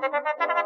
¡Gracias!